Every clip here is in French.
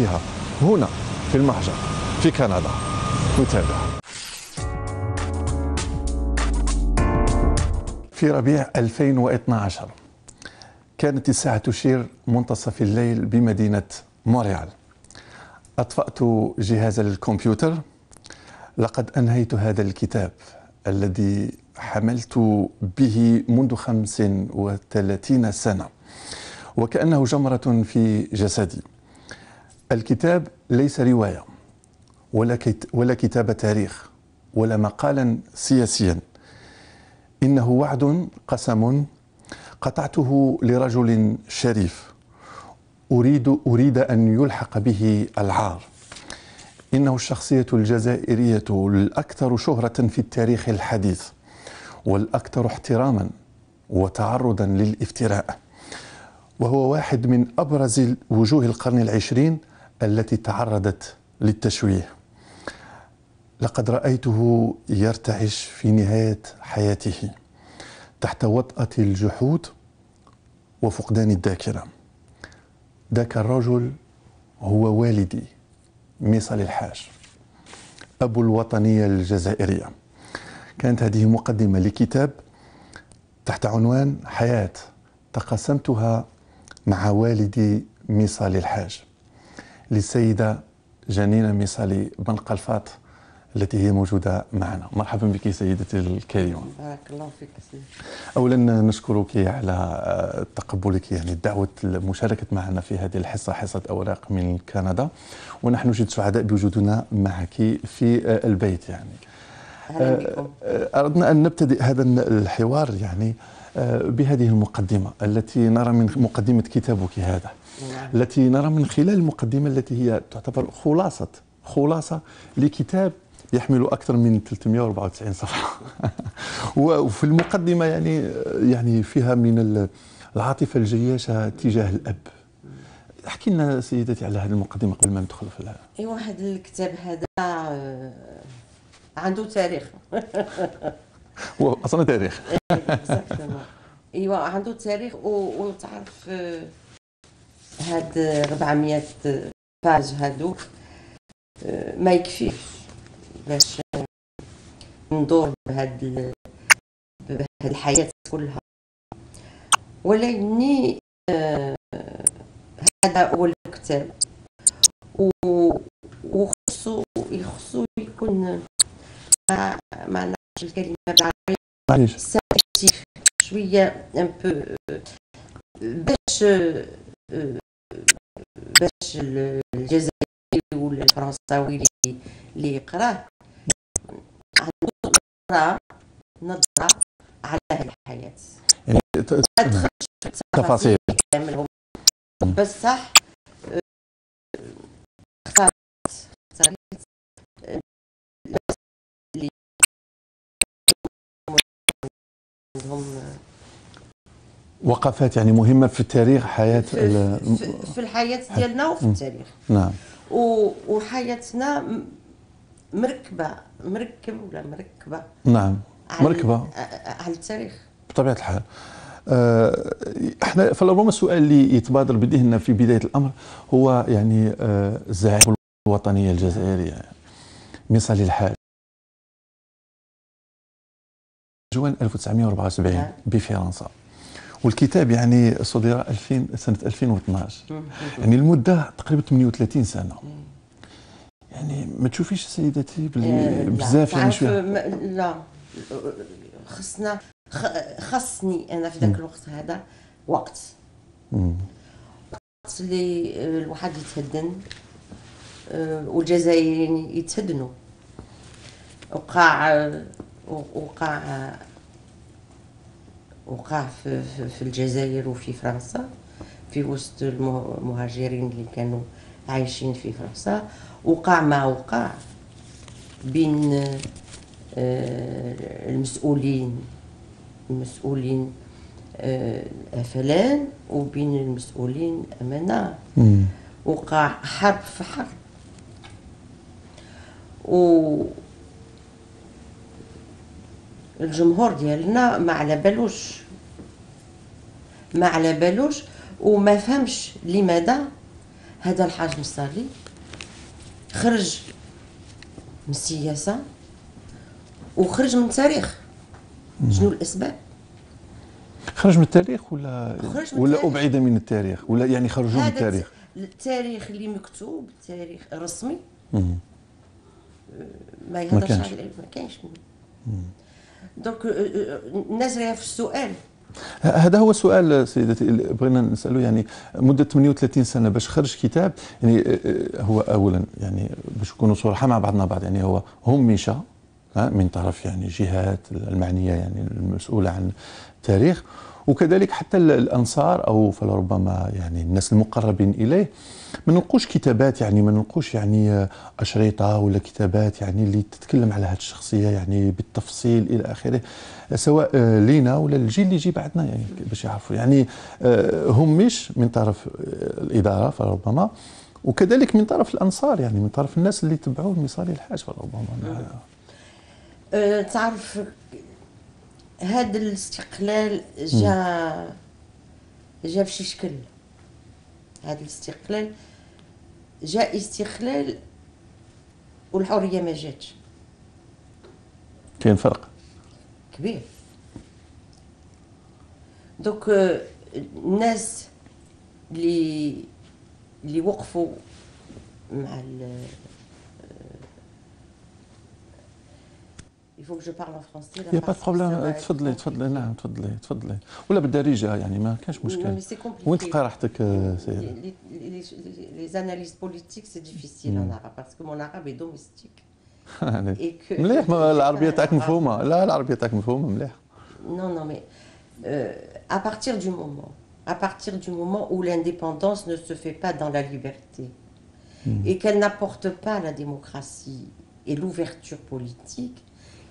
وقتها هنا في المهجر في كندا. نتابع في ربيع 2012 كانت الساعة تشير منتصف الليل بمدينة مونريال. أطفأت جهاز الكمبيوتر. لقد أنهيت هذا الكتاب الذي حملت به منذ 35 سنة وكأنه جمرة في جسدي. الكتاب ليس رواية ولا, ولا كتاب تاريخ ولا مقالا سياسيا. إنه وعد قسم قطعته لرجل شريف. أريد أريد أن يلحق به العار. إنه الشخصية الجزائرية الأكثر شهرة في التاريخ الحديث والأكثر احتراما وتعرضا للافتراء. وهو واحد من أبرز وجوه القرن العشرين التي تعرضت للتشويه. لقد رأيته يرتعش في نهاية حياته تحت وطأة الجحود وفقدان الذاكرة. ذاك الرجل هو والدي ميصل الحاج أبو الوطنية الجزائرية. كانت هذه مقدمة لكتاب تحت عنوان حياة تقاسمتها مع والدي ميصالي الحاج. للسيدة جنينة ميصالي بن قلفاط التي هي موجودة معنا. مرحبا بك سيدتي الكريمة. بارك الله فيك سيدي أولا نشكرك على تقبلك يعني دعوة المشاركة معنا في هذه الحصة حصة أوراق من كندا. ونحن جد سعداء بوجودنا معك في البيت يعني. أهلا بكم. أردنا أن نبتدئ هذا الحوار يعني بهذه المقدمة التي نرى من مقدمة كتابك هذا نعم. التي نرى من خلال المقدمة التي هي تعتبر خلاصة خلاصة لكتاب يحمل أكثر من 394 صفحة وفي المقدمة يعني يعني فيها من العاطفة الجياشة تجاه الأب احكي لنا سيدتي على هذه المقدمة قبل ما ندخل في. ايوا هذا الكتاب هذا آه، عنده تاريخ هو أصلا تاريخ. ايوا عنده تاريخ وتعرف آه، هاد 400 باج هادو. آه، ما يكفيش باش ندور بهاد بهاد الحياة كلها. ولكني آه، هذا هو الكتاب. وخصو يخصو يكون مع معنا الكلمة بالعربيه ساكتيف شوية ان بو euh, باش euh, euh, باش الجزائري ولا الفرنساوي اللي يقراه عنده نظرة نظرة على الحياة. يعني تفاصيل. بصح وقفات يعني مهمة في التاريخ حياة في, في الحياة ديالنا وفي التاريخ. نعم. وحياتنا مركبة مركب ولا مركبة؟ نعم مركبة. على التاريخ. بطبيعة الحال. آه، إحنا فربما السؤال اللي يتبادر بذهننا في بداية الأمر هو يعني آه، الزعيم الوطنيه الجزائريه يعني مثال الحال. جوان 1974 نعم. بفرنسا. والكتاب يعني صدر 2000 سنة 2012 يعني المدة تقريبا 38 سنة. يعني ما تشوفيش سيدتي آه، باللي لا، بزاف يعني م- لا. خصنا خ- خصني أنا في ذاك الوقت هذا وقت. وقت اللي آه، الواحد يتهدن آه، والجزائريين يتهدنوا. وقع آه، وقع وقع في, في, الجزائر وفي فرنسا في وسط المه- المهاجرين اللي كانوا عايشين في فرنسا. وقع ما وقع بين آه، المسؤولين المسؤولين آه، الأفلان وبين المسؤولين الأمانة مم. وقع حرب في حرب. و الجمهور ديالنا ما على بالوش. ما على بالوش وما فهمش لماذا هذا الحاج مصالي خرج من السياسة وخرج من التاريخ. شنو الأسباب؟ خرج من التاريخ ولا خرج من ولا التاريخ. أبعد من التاريخ؟ ولا يعني خرجوا من التاريخ؟ التاريخ اللي مكتوب التاريخ الرسمي. ما يهضرش. عليه ما كاينش دونك راهي في السؤال هذا هو السؤال سيدتي بغينا نساله يعني مدة 38 سنة باش خرج كتاب يعني آه، آه، هو اولا يعني باش نكونوا صراحة مع بعضنا بعض. يعني هو همش ها، من طرف يعني جهات المعنية يعني المسؤولة عن التاريخ وكذلك حتى ال- الأنصار أو فلربما يعني الناس المقربين إليه ما نلقوش كتابات يعني ما نلقوش يعني آه، أشرطة ولا كتابات يعني اللي تتكلم على هذه الشخصية يعني بالتفصيل إلى آخره سواء آه، لينا ولا الجيل اللي يجي بعدنا يعني باش يعرفوا. يعني آه، همش من طرف آه، الإدارة فربما وكذلك من طرف الأنصار يعني من طرف الناس اللي تبعوا المصالي الحاج فربما أه تعرف هذا الاستقلال جا جا بشي شكل. هذا الاستقلال جاء استقلال والحرية ما جاتش. كاين فرق. كبير. دوك آه، الناس اللي اللي وقفوا مع faut que je parle en français. là, يا با parce que ça بروبليم va être تفضلي compliqué. تفضلي نعم تفضلي تفضلي ولا بالدارجه يعني ما كانش Non, مشكل mais c'est compliqué. وين تلقى راحتك آه، Les, سيدة les- les- les analyses politiques, c'est difficile en arabe parce que mon arabe est domestique. يعني Et que, مليح ما j'ai العربيه pas un تاعك arabe- مفهومه لا العربيه تاعك مفهومه مليح Non, non, mais euh, à partir du moment, à partir du moment où l'indépendance ne se fait pas dans la liberté et qu'elle n'apporte pas la démocratie et l'ouverture politique,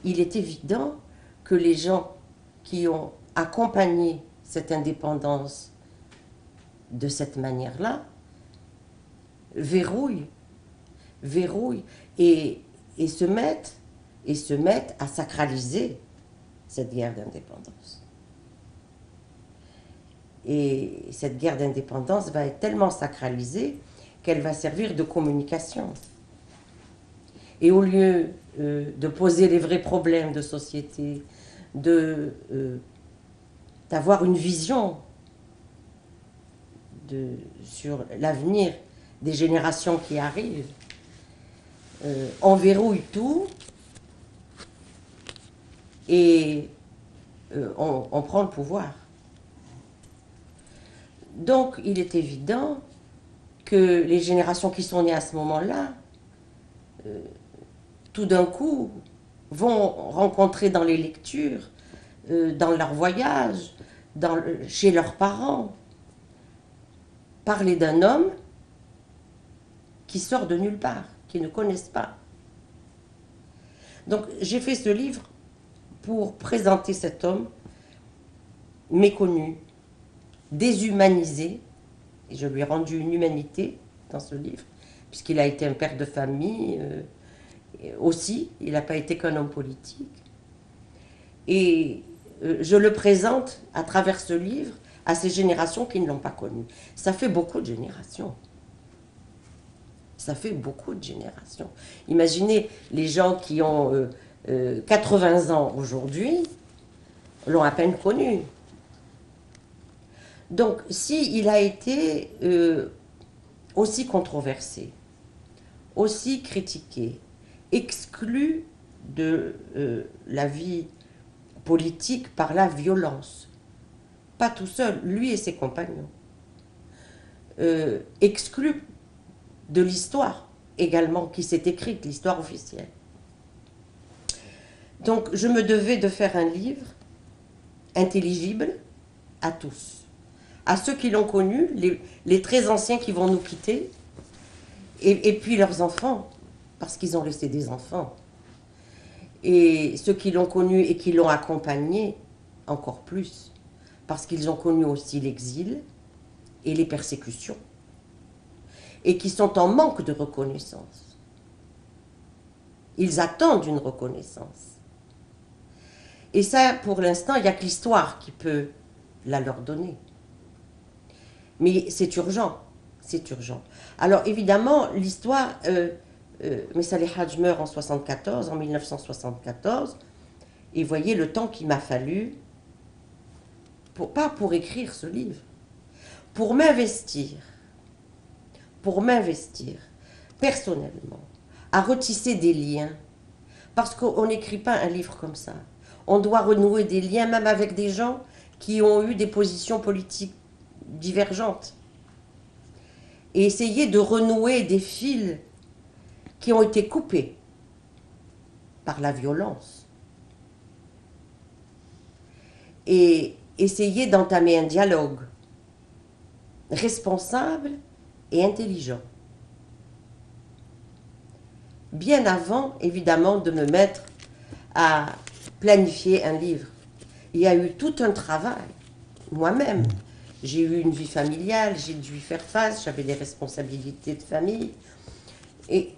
il est évident que les gens qui ont accompagné cette indépendance de cette manière-là verrouillent, verrouillent et, et se mettent et se mettent à sacraliser cette guerre d'indépendance. Et cette guerre d'indépendance va être tellement sacralisée qu'elle va servir de communication. Et au lieu euh, de poser les vrais problèmes de société, de, euh, d'avoir une vision sur l'avenir des générations qui arrivent, euh, on verrouille tout et on, prend le pouvoir. Donc il est évident que les générations qui sont nées à ce moment-là, tout d'un coup, vont rencontrer dans les lectures, euh, dans leurs voyages, dans le- chez leurs parents, parler d'un homme qui sort de nulle part, qu'ils ne connaissent pas. Donc j'ai fait ce livre pour présenter cet homme méconnu, déshumanisé, et je lui ai rendu une humanité dans ce livre, puisqu'il a été un père de famille euh, aussi, il n'a pas été qu'un homme politique. Et euh, je le présente à travers ce livre à ces générations qui ne l'ont pas connu. Ça fait beaucoup de générations. Ça fait beaucoup de générations. Imaginez les gens qui ont euh, euh, 80 ans aujourd'hui, l'ont à peine connu. Donc, si il a été euh, aussi controversé, aussi critiqué, exclu de euh, la vie politique par la violence, pas tout seul, lui et ses compagnons, euh, exclu de l'histoire également qui s'est écrite, l'histoire officielle. Donc je me devais de faire un livre intelligible à tous, à ceux qui l'ont connu, les, très anciens qui vont nous quitter, et puis leurs enfants, parce qu'ils ont laissé des enfants, et ceux qui l'ont connu et qui l'ont accompagné encore plus, parce qu'ils ont connu aussi l'exil et les persécutions, et qui sont en manque de reconnaissance. Ils attendent une reconnaissance. Et ça, pour l'instant, il n'y a que l'histoire qui peut la leur donner. Mais c'est urgent. c'est urgent. Alors évidemment, l'histoire, euh, euh, Messali Hadj meurt en 74, en 1974, et voyez le temps qu'il m'a fallu, pas pour écrire ce livre, pour m'investir, pour m'investir personnellement, à retisser des liens, parce qu'on n'écrit pas un livre comme ça. On doit renouer des liens même avec des gens qui ont eu des positions politiques divergentes. Et essayer de renouer des fils qui ont été coupés par la violence. Et essayer d'entamer un dialogue responsable et intelligent. Bien avant, évidemment, de me mettre à planifier un livre. Il y a eu tout un travail, moi-même. J'ai eu une vie familiale, j'ai dû faire face, j'avais des responsabilités de famille. Et,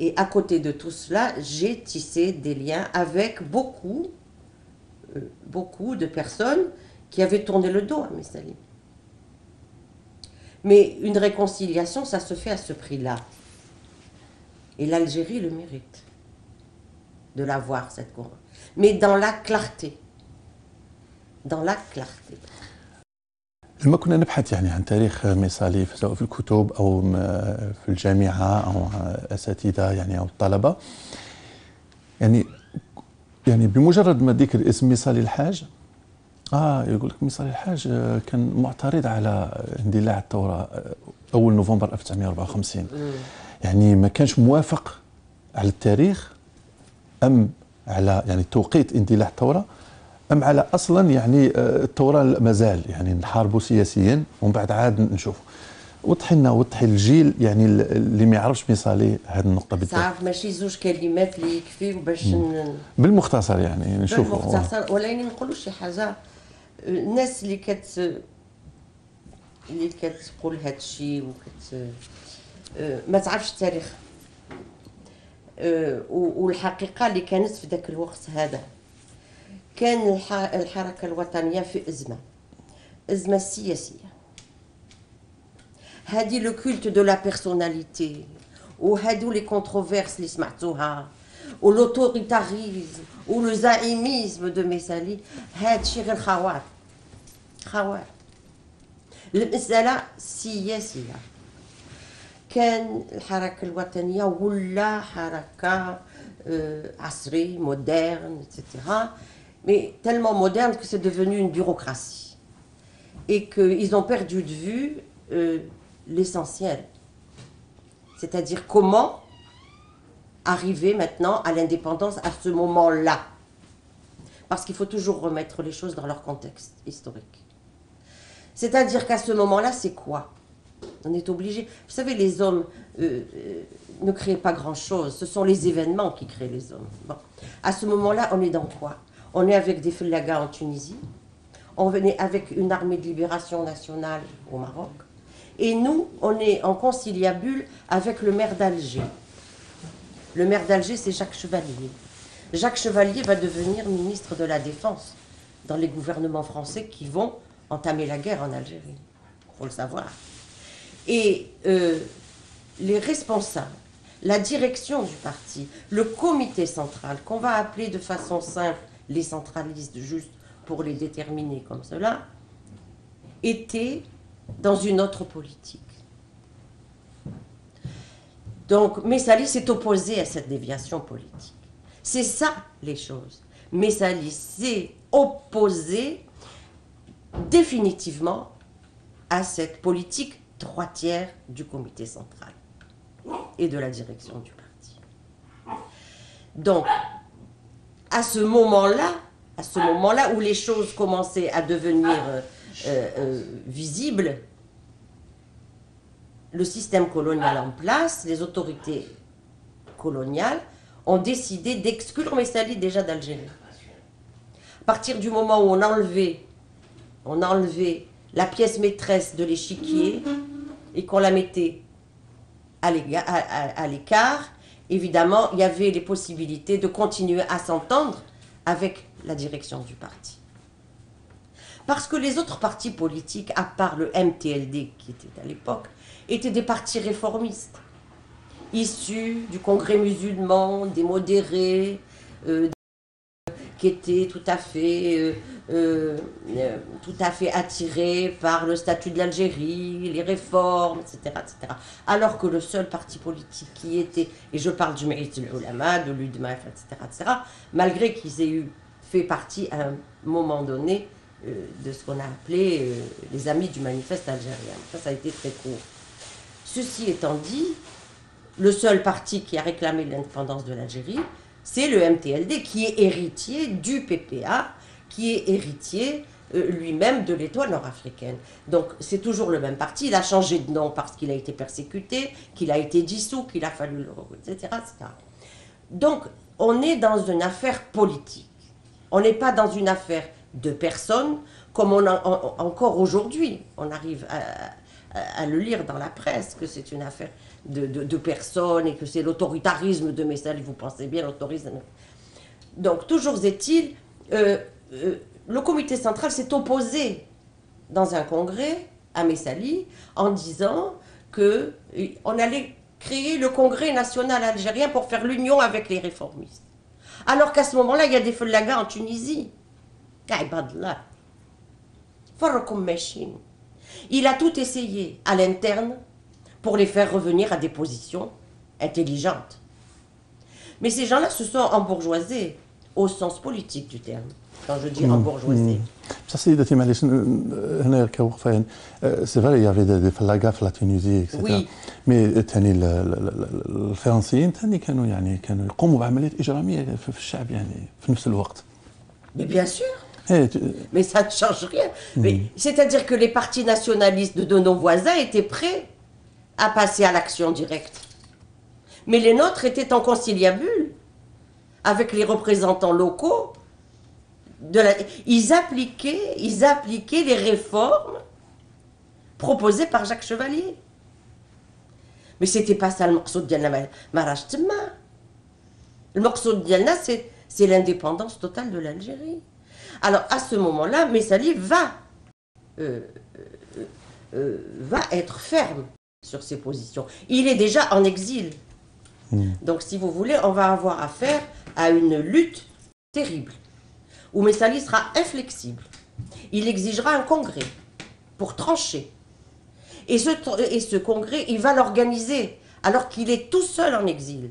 et à côté de tout cela, j'ai tissé des liens avec beaucoup, euh, beaucoup de personnes qui avaient tourné le dos à mes amis. Mais une réconciliation, ça se fait à ce prix-là. Et l'Algérie le mérite de l'avoir, cette couronne. Mais dans la clarté. Dans la clarté. لما كنا نبحث يعني عن تاريخ ميسالي سواء في الكتب أو في الجامعة أو أساتذة يعني أو الطلبة يعني يعني بمجرد ما ذكر اسم ميسالي الحاج آه يقول لك ميسالي الحاج كان معترض على اندلاع الثورة أول نوفمبر 1954 يعني ما كانش موافق على التاريخ أم على يعني توقيت اندلاع الثورة أم على أصلا يعني الثوره مازال يعني نحاربوا سياسيا ومن بعد عاد نشوفوا. وضحي لنا وضحي الجيل يعني اللي ما يعرفش ميصالي هذه النقطة بالذات. صعب ماشي زوج كلمات اللي يكفيو باش ن... بالمختصر يعني نشوفوا. بالمختصر ولكن نقولوا شي حاجة الناس اللي كت اللي كتقول هذا الشيء وكت ما تعرفش التاريخ. والحقيقة اللي كانت في ذاك الوقت هذا. كان الحركة الوطنية في أزمة أزمة سياسية. هذه لو كولت دو لا بيرسوناليتي وهادو لي كونتروفيرس اللي سمعتوها والاوتوريتاريزم والزعيميزم دو ميسالي هاد شي غير خوار خوار. المسألة سياسية. كان الحركة الوطنية ولا حركة عصري مودرن etc. mais tellement moderne que c'est devenu une bureaucratie et qu'ils ont perdu de vue euh, l'essentiel. C'est-à-dire comment arriver maintenant à l'indépendance à ce moment-là. Parce qu'il faut toujours remettre les choses dans leur contexte historique. C'est-à-dire qu'à ce moment-là, c'est quoi? On est obligé. Vous savez, les hommes euh, euh, ne créent pas grand-chose. Ce sont les événements qui créent les hommes. Bon. À ce moment-là, on est dans quoi? On est avec des Fulagas en Tunisie. On venait avec une armée de libération nationale au Maroc. Et nous, on est en conciliabule avec le maire d'Alger. Le maire d'Alger, c'est Jacques Chevalier. Jacques Chevalier va devenir ministre de la Défense dans les gouvernements français qui vont entamer la guerre en Algérie. Il faut le savoir. Et euh, les responsables, la direction du parti, le comité central, qu'on va appeler de façon simple les centralistes, juste pour les déterminer comme cela, étaient dans une autre politique. Donc Messali s'est opposé à cette déviation politique. C'est ça les choses. Messali s'est opposé définitivement à cette politique droitière du comité central et de la direction du parti. Donc, à ce moment-là, à ce moment-là où les choses commençaient à devenir euh, euh, visibles, le système colonial en place, les autorités coloniales ont décidé d'exclure Messali déjà d'Algérie. À partir du moment où on a enlevé, on a enlevé la pièce maîtresse de l'échiquier et qu'on la mettait à l'écart, évidemment, il y avait les possibilités de continuer à s'entendre avec la direction du parti. Parce que les autres partis politiques, à part le MTLD qui était à l'époque, étaient des partis réformistes, issus du Congrès musulman, des modérés, euh, qui étaient tout à fait, euh, euh, euh, tout à fait attirés par le statut de l'Algérie, les réformes, etc., etc. Alors que le seul parti politique qui était, et je parle du Mérite Ulama, de l'UDMAF, etc., etc., malgré qu'ils aient eu fait partie à un moment donné euh, de ce qu'on a appelé les amis du manifeste algérien. Ça, ça a été très court. Ceci étant dit, le seul parti qui a réclamé l'indépendance de l'Algérie, c'est le MTLD, qui est héritier du PPA, qui est héritier euh, lui-même de l'étoile nord-africaine. Donc c'est toujours le même parti. Il a changé de nom parce qu'il a été persécuté, qu'il a été dissous, qu'il a fallu le... etc., etc. Donc on est dans une affaire politique. On n'est pas dans une affaire de personnes comme on a, en- encore aujourd'hui. On arrive à, le lire dans la presse que c'est une affaire de, de- personnes et que c'est l'autoritarisme de Messal. Vous pensez bien l'autoritarisme. Donc toujours est-il, euh, le comité central s'est opposé dans un congrès à Messali en disant que euh, on allait créer le congrès national algérien pour faire l'union avec les réformistes. Alors qu'à ce moment-là, il y a des fellagas en Tunisie. Il a tout essayé à l'interne pour les faire revenir à des positions intelligentes. Mais ces gens-là se sont embourgeoisés au sens politique du terme. Quand je dis embourgeoisés. بصح سيدتي معليش ن- هنا كوقفه يعني سي فري يافي دي فلاغا في لا تونيزي وي. مي ثاني ال- ال- ال- الفرنسيين ثاني كانوا يعني كانوا يقوموا بعمليات اجراميه في في الشعب يعني في نفس الوقت Mais bien sûr, إيه، ت- mais ça ne change rien. Mais C'est-à-dire que les partis nationalistes de nos voisins étaient prêts à passer à l'action directe. Mais les nôtres étaient en conciliabule avec les représentants locaux. De la... ils, appliquaient, ils appliquaient les réformes proposées par Jacques Chevalier. Mais c'était pas ça le morceau de Temma. Le morceau de Diana, c'est l'indépendance totale de l'Algérie. Alors à ce moment-là, Messali va, euh, euh, euh, va être ferme sur ses positions. Il est déjà en exil. Donc si vous voulez, on va avoir affaire à une lutte terrible, où Messali sera inflexible. Il exigera un congrès pour trancher. Et ce, congrès, il va l'organiser alors qu'il est tout seul en exil,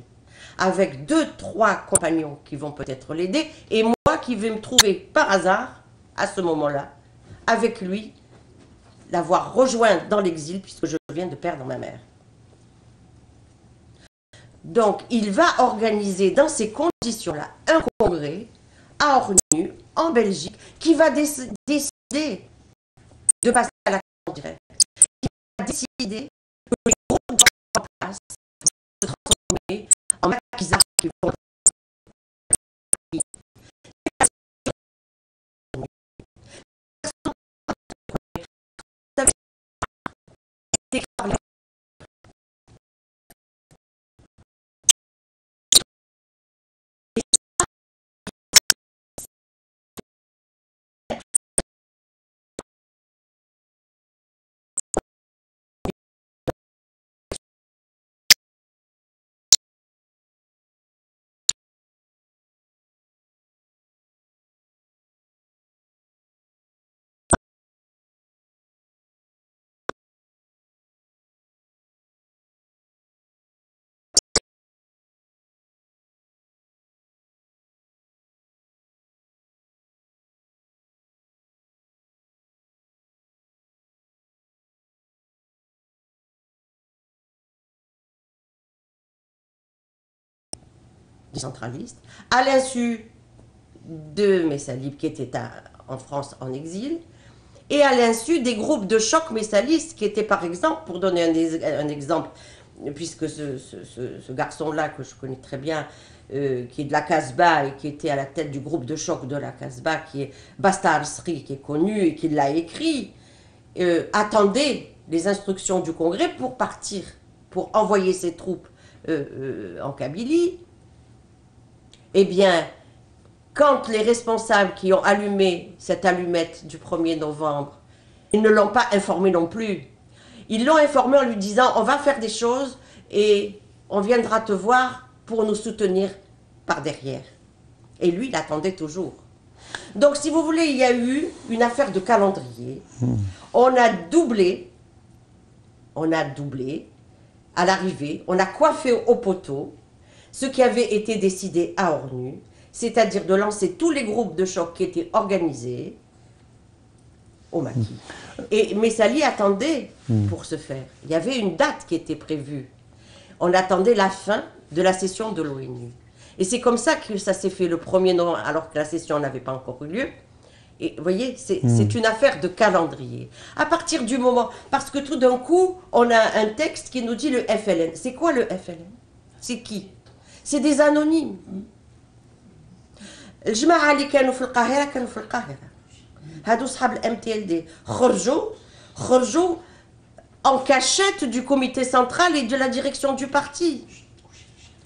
avec deux, trois compagnons qui vont peut-être l'aider, et moi qui vais me trouver par hasard, à ce moment-là, avec lui, l'avoir rejoint dans l'exil, puisque je viens de perdre ma mère. Donc, il va organiser dans ces conditions-là un congrès à Ornu, en Belgique, qui va déc- décider de passer à l'action directe. Qui va décider que les groupes en place se transformer en maquisards qui vont centraliste, à l'insu de Messalib qui était en France en exil, et à l'insu des groupes de choc messalistes qui étaient par exemple, pour donner un, exemple, puisque ce, garçon-là que je connais très bien, euh, qui est de la Casbah et qui était à la tête du groupe de choc de la Casbah, qui est Basta Arsri, qui est connu et qui l'a écrit, euh, attendait les instructions du Congrès pour partir, pour envoyer ses troupes euh, en Kabylie. Eh bien, quand les responsables qui ont allumé cette allumette du 1er novembre, ils ne l'ont pas informé non plus. Ils l'ont informé en lui disant on va faire des choses et on viendra te voir pour nous soutenir par derrière. Et lui, il attendait toujours. Donc, si vous voulez, il y a eu une affaire de calendrier. On a doublé, on a doublé à l'arrivée, on a coiffé au poteau ce qui avait été décidé à Ornu, c'est-à-dire de lancer tous les groupes de choc qui étaient organisés au maquis. Et Messali attendait pour ce faire. Il y avait une date qui était prévue. On attendait la fin de la session de l'ONU. Et c'est comme ça que ça s'est fait le 1er novembre, alors que la session n'avait pas encore eu lieu. Et vous voyez, c'est c'est une affaire de calendrier. À partir du moment, parce que tout d'un coup, on a un texte qui nous dit le FLN. C'est quoi le FLN C'est qui? C'est des anonymes. الجماعة اللي كانوا في القاهرة كانوا في القاهرة هادو صحاب الام تي ال دي خرجوا خرجوا en cachette du comité central et de la direction du parti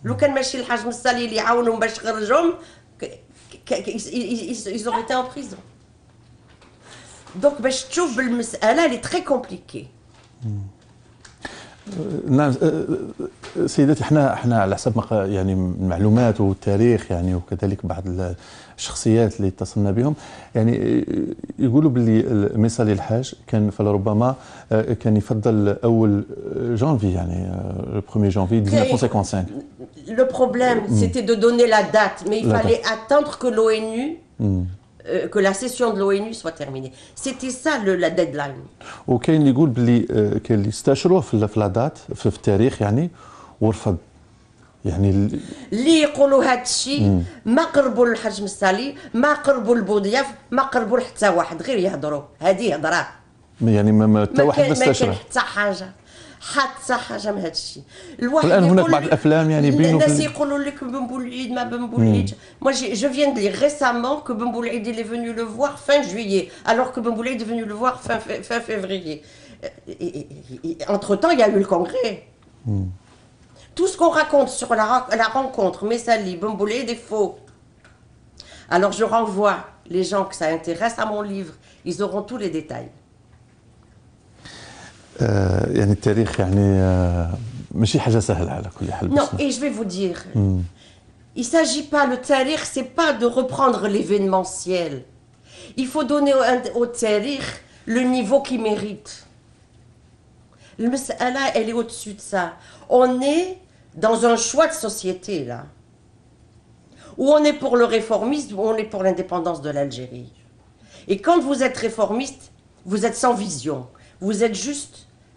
لو كان ماشي الحاج مصالي اللي يعاونهم باش يخرجهم ك- ك- ك- ils- ils ils auraient été en prison donc باش تشوف بالمسألة اللي très compliquée نعم أه، أه، سيداتي إحنا إحنا على حسب يعني المعلومات والتاريخ يعني وكذلك بعض الشخصيات اللي اتصلنا بهم. يعني أه، يقولوا باللي ميسالي الحاج كان فلربما كان يفضل أول جانفي يعني أه، 1 جانفي 1955 le problème c'était de donner la date mais il La fallait attendre que l'ONU. Euh, que la session de l'ONU soit terminée. C'était ça le, la deadline. وكاين اللي يقول باللي أه، كاين اللي استشروه في في لادات في التاريخ يعني ورفض. يعني ال- اللي يقولوا هذا الشيء ما قربوا للحاج مسالي ما قربوا لبوضياف ما قربوا لحتى واحد غير يهضروا. هذه هضرة. يعني ما- حتى واحد ما استشرى. حتى حاجة. حتى حاجه من هذا الشيء الواحد والآن هناك يقول بعض لك- الأفلام يعني بينوا الناس في- يقولوا لك بن بولعيد ما بن بولعيد moi j'ai- je viens de lire récemment que Ben Boulaïd il est venu le voir fin juillet alors que Ben Boulaïd est venu le voir fin, fin, fin février entre temps il y a eu le congrès tout ce qu'on raconte sur la, ra- la rencontre Messali, Ben Boulaïd est faux alors je renvoie les gens que ça intéresse à mon livre ils auront tous les détails آه، يعني التاريخ يعني آه، ماشي حاجه سهله على كل حال Non, بس et je vais vous dire, il s'agit pas, le tarikh, c'est pas de reprendre l'événementiel. Il faut donner au, au tarikh le niveau qu'il mérite. Le mas'ala, elle est au-dessus de ça. On est dans un choix de société, là. Où on est pour le réformisme, ou on est pour l'indépendance de l'Algérie. Et quand vous êtes réformiste, vous êtes sans vision. Vous êtes juste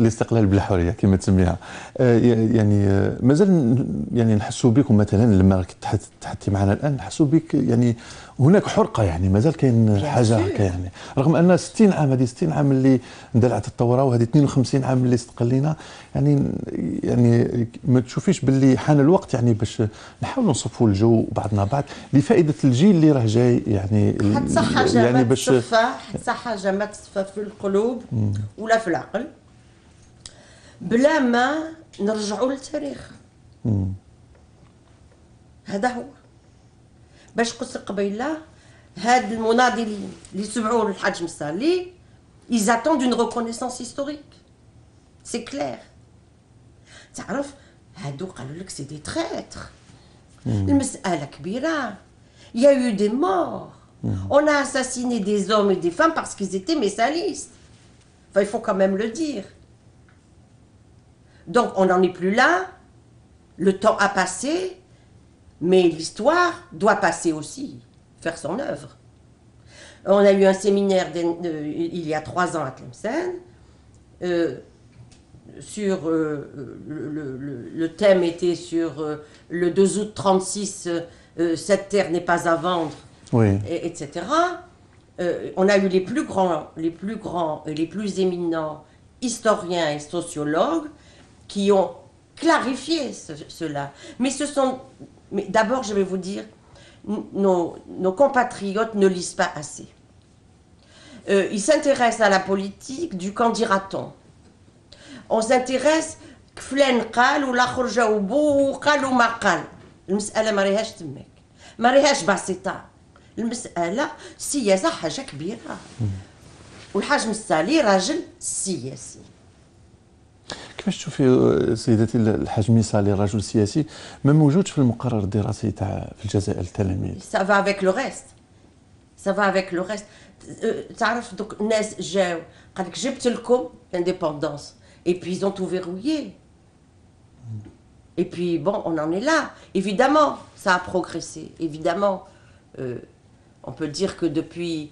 الاستقلال بلا حرية كما تسميها. آه، يعني آه، مازال يعني نحسوا بكم مثلا لما راك تحدثي معنا الآن نحسوا بك يعني هناك حرقة يعني مازال كاين حاجة. هكا يعني. رغم أن 60 عام هذه 60 عام اللي اندلعت الثورة وهذه 52 عام اللي استقلينا يعني يعني ما تشوفيش باللي حان الوقت يعني باش نحاولوا نصفوا الجو بعضنا بعض لفائدة الجيل اللي راه جاي يعني حتى حاجة يعني باش تصفى حتى حاجة ما تصفى في القلوب ولا في العقل. بلا ما نرجعوا للتاريخ هذا هو باش قلت لك قبيله هاد المناضلين اللي سمعوا الحاج مسالي ils attendent une reconnaissance historique c'est clair تعرف هادو قالوا لك سي دي تريتر المسألة كبيرة il y a eu des morts on a assassiné des hommes et des femmes parce qu'ils étaient messalistes enfin il faut quand même le dire donc on n'en est plus là. Le temps a passé mais l'histoire doit passer aussi faire son œuvre. On a eu un séminaire il y a trois ans à Tlemcen euh, sur euh, le, le- le- le thème était sur euh, le 2 août 36 euh, euh, cette terre n'est pas à vendre et- etc. On a eu les plus grands, les plus grands et les plus éminents historiens et sociologues qui ont clarifier ce- cela. Mais ce sont. Mais d'abord, je vais vous dire, n- nos, nos compatriotes ne lisent pas assez. Euh, ils s'intéressent à la politique du qu'en dira-t-on. On s'intéresse فلان قال والاخر جاوبوه وقال وما قال المساله ما ريهاش تماك ما ريهاش بسيطه المساله سياسه حاجه كبيره والحاج مستالي راجل سياسي كيفاش تشوفي آه، سيدتي الحاج ميسالي رجل سياسي ما موجودش في المقرر الدراسي تاع في الجزائر التلاميذ ça va avec le reste ça va avec le reste Euh, تعرف دوك الناس جاو قال لك جبت لكم l'indépendance et puis ils ont tout verrouillé et puis bon on en est là évidemment ça a progressé évidemment euh, on peut dire que depuis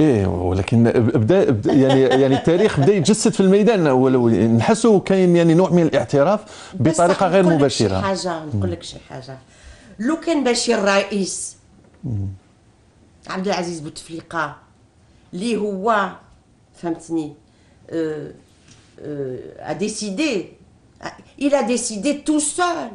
إيه ولكن بدا, بدا يعني يعني التاريخ بدأ يتجسد في الميدان. ولو نحسوا كاين يعني نوع من الاعتراف بس بطريقة غير مباشرة. حاجة نقول لك شي حاجة. لو كان بشير الرئيس عبد العزيز بوتفليقة اللي هو فهمتني euh, euh, a décidé il a décidé tout seul.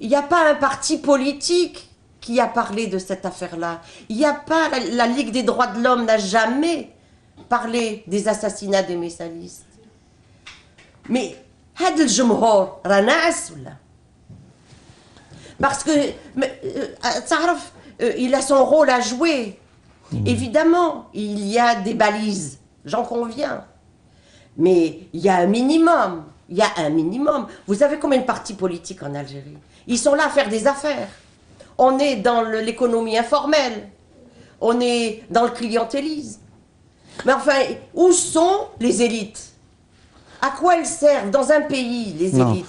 Il n'y a pas un parti politique qui a parlé de cette affaire-là. Il n'y a pas la, la Ligue des droits de l'homme n'a jamais parlé des assassinats des messalistes. Mais هذا الجمهور راه ناعس ولا parce que mais, euh, تعرف euh, il a son rôle à jouer évidemment il y a des balises j'en conviens mais il y a un minimum il y a un minimum vous savez combien de partis politiques en Algérie ils sont là à faire des affaires On est dans l'économie informelle. On est dans le clientélisme. Mais enfin, où sont les élites? À quoi elles servent dans un pays, les élites?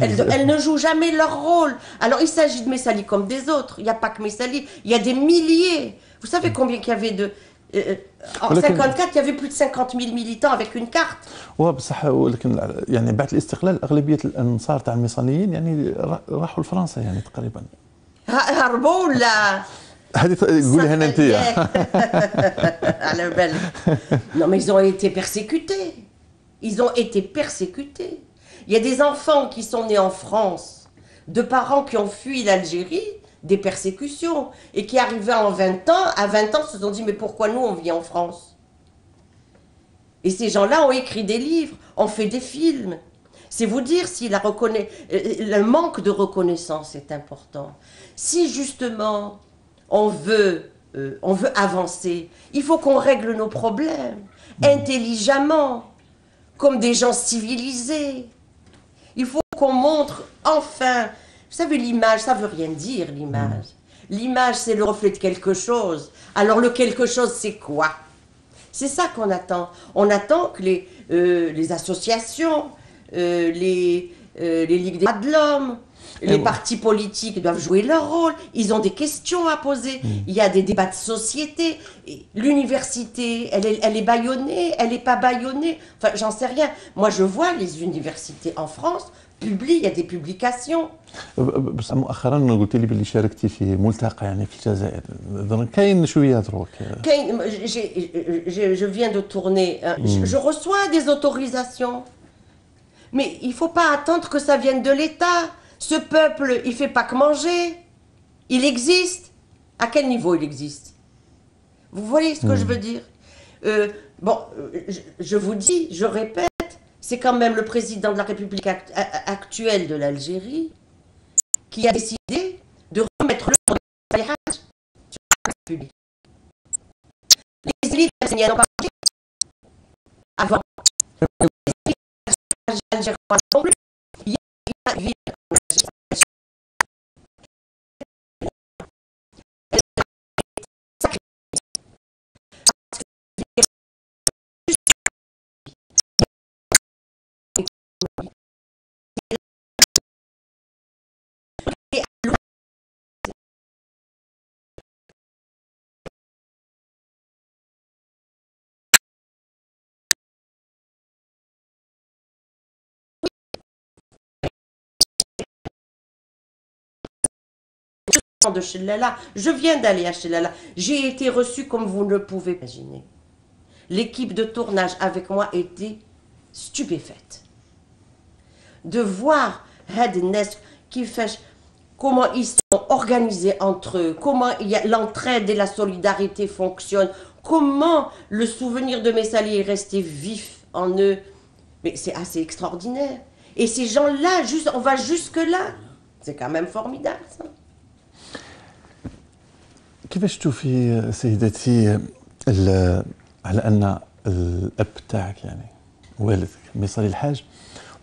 Elles, elles, ne jouent jamais leur rôle. Alors il s'agit de Messali comme des autres. Il n'y a pas que Messali, il y a des milliers. Vous savez combien qu'il y avait de, euh, en ولكن- 54, il y avait plus de 50 000 militants avec une carte. وبصح ولكن يعني بعد الاستقلال اغلبيه الانصار تاع الميصانيين يعني را- راحوا لفرنسا يعني تقريبا ه- هربوا ولا هذه قوليها انا انت على بالك. Non, mais ils ont été persécutés. Ils ont été persécutés. Il y a des enfants qui sont nés en France, de parents qui ont fui l'Algérie, des persécutions, et qui arrivaient en 20 ans, à 20 ans, se sont dit, mais pourquoi nous, on vit en France? Et ces gens-là ont écrit des livres, ont fait des films. C'est vous dire si la reconna- euh, le manque de reconnaissance est important. Si justement on veut, euh, on veut avancer, il faut qu'on règle nos problèmes intelligemment, comme des gens civilisés. Il faut qu'on montre enfin. Vous savez, l'image, ça veut rien dire, l'image. L'image, c'est le reflet de quelque chose. Alors, le quelque chose, c'est quoi? C'est ça qu'on attend. On attend que les, euh, les associations, euh, les, euh, les ligues des droits de l'homme, les bon. partis politiques doivent jouer leur rôle. Ils ont des questions à poser. Il y a des débats de société. L'université, elle est, elle est bâillonnée, elle n'est pas bâillonnée. Enfin, j'en sais rien. Moi, je vois les universités en France publient, il y a des publications. بس مؤخرا قلت لي باللي شاركتي في ملتقى يعني في الجزائر إذن كاين شويه دروك Quand- j'ai- j'ai- je viens de tourner, hein, je, je reçois des autorisations. Mais il faut pas attendre que ça vienne de l'État. Ce peuple, il fait pas que manger. Il existe. À quel niveau il existe Vous voyez ce que je veux dire Euh, Bon, euh, je, je vous dis, je répète, c'est quand même le président de la République actuelle de l'Algérie qui a décidé de remettre la Hajj sur la place publique. Les élites algériennes ont parlé avant. Les élites algériennes non plus. Il y de Shellala. Je viens d'aller à Shellala. J'ai été reçue comme vous ne pouvez imaginer. L'équipe de tournage avec moi était stupéfaite. De voir Had Nes qui fait comment ils sont organisés entre eux, comment l'entraide et la solidarité fonctionnent, comment le souvenir de Messali est resté vif en eux. Mais c'est assez extraordinaire. Et ces gens-là, on va jusque-là. C'est quand même formidable, ça. كيفاش تشوفي سيدتي على أن الأب تاعك يعني والدك مصري الحاج